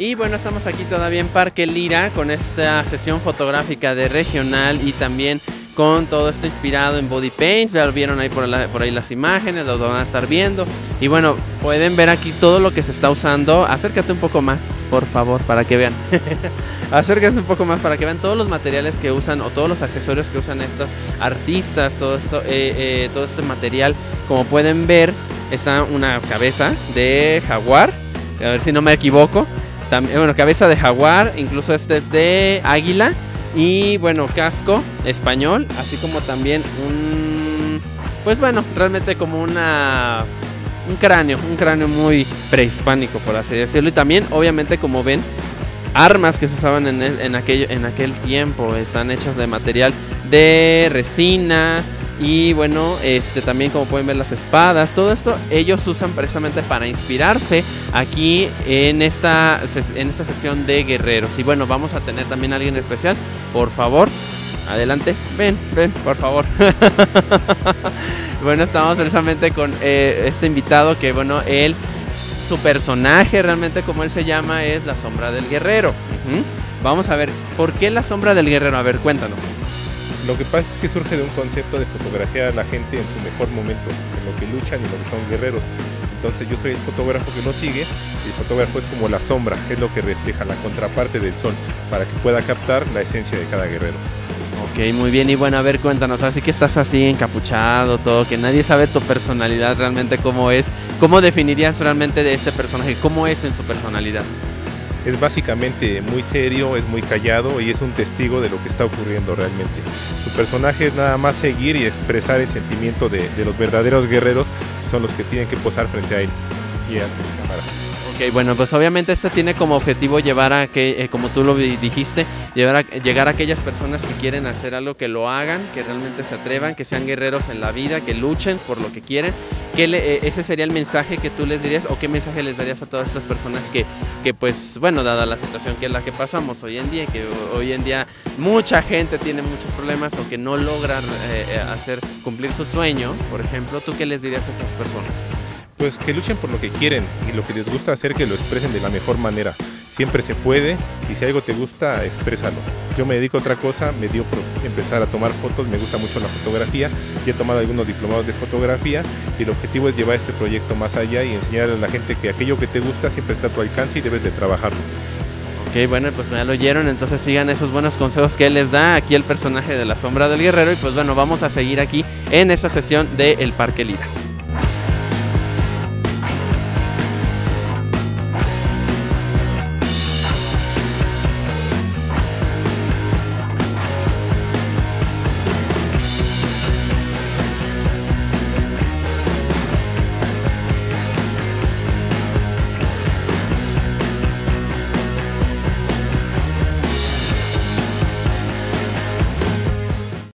Y bueno, estamos aquí todavía en Parque Lira con esta sesión fotográfica de regional y también con todo esto inspirado en body paints. Ya lo vieron ahí por, ahí las imágenes, los van a estar viendo. Y bueno, pueden ver aquí todo lo que se está usando. Acércate un poco más, por favor, para que vean. Acércate un poco más para que vean todos los materiales que usan o todos los accesorios que usan estas artistas, todo esto, eh, eh, todo este material. Como pueden ver, está una cabeza de jaguar. A ver si no me equivoco. También, bueno, cabeza de jaguar, incluso este es de águila y bueno, casco español, así como también un, pues bueno, realmente como una, un cráneo, un cráneo muy prehispánico por así decirlo. Y también, obviamente, como ven, armas que se usaban en, en, en aquel tiempo están hechas de material de resina, y bueno, este también como pueden ver las espadas, todo esto ellos usan precisamente para inspirarse aquí en esta, en esta sesión de guerreros. Y bueno, vamos a tener también a alguien especial. Por favor, adelante. Ven, ven, por favor. bueno, estamos precisamente con eh, este invitado que bueno, él, su personaje realmente como él se llama es la sombra del guerrero. Vamos a ver, ¿por qué la sombra del guerrero? A ver, cuéntanos. Lo que pasa es que surge de un concepto de fotografiar a la gente en su mejor momento, en lo que luchan y lo que son guerreros. Entonces yo soy el fotógrafo que lo sigue y el fotógrafo es como la sombra, es lo que refleja la contraparte del sol para que pueda captar la esencia de cada guerrero. Ok, muy bien. Y bueno, a ver, cuéntanos, así que estás así encapuchado, todo, que nadie sabe tu personalidad realmente cómo es. ¿Cómo definirías realmente de este personaje? ¿Cómo es en su personalidad? Es básicamente muy serio, es muy callado y es un testigo de lo que está ocurriendo realmente. Su personaje es nada más seguir y expresar el sentimiento de, los verdaderos guerreros, son los que tienen que posar frente a él y a la cámara. Ok, bueno, pues obviamente este tiene como objetivo llevar a que, eh, como tú lo dijiste, llevar a, llegar a aquellas personas que quieren hacer algo, que lo hagan, que realmente se atrevan, que sean guerreros en la vida, que luchen por lo que quieren. ¿Qué eh, ese sería el mensaje que tú les dirías o qué mensaje les darías a todas estas personas que, que pues, bueno, dada la situación que es la que pasamos hoy en día, que hoy en día mucha gente tiene muchos problemas o que no logran eh, hacer cumplir sus sueños, por ejemplo, ¿tú qué les dirías a esas personas? pues que luchen por lo que quieren y lo que les gusta hacer que lo expresen de la mejor manera. Siempre se puede y si algo te gusta, exprésalo. Yo me dedico a otra cosa, me dio por empezar a tomar fotos, me gusta mucho la fotografía he tomado algunos diplomados de fotografía y el objetivo es llevar este proyecto más allá y enseñarle a la gente que aquello que te gusta siempre está a tu alcance y debes de trabajarlo. Ok, bueno, pues ya lo oyeron, entonces sigan esos buenos consejos que les da aquí el personaje de la sombra del guerrero y pues bueno, vamos a seguir aquí en esta sesión de El Parque Lira.